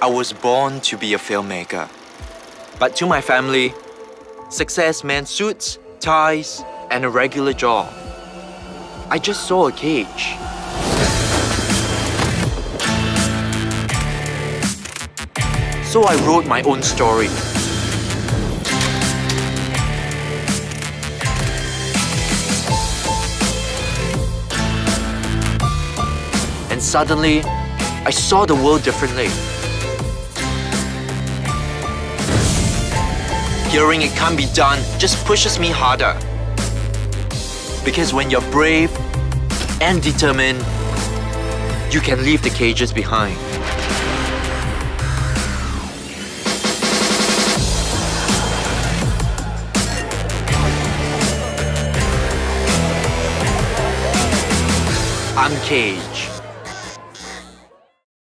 I was born to be a filmmaker. But to my family, success meant suits, ties, and a regular job. I just saw a cage. So I wrote my own story. And suddenly, I saw the world differently. Hearing it can't be done just pushes me harder. Because when you're brave and determined, you can leave the cages behind. I'm Cage.